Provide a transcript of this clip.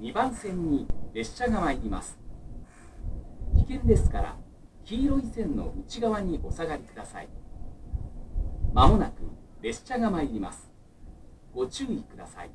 2番線に列車が参ります。危険ですから黄色い線の内側にお下がりください。まもなく列車が参ります。ご注意ください。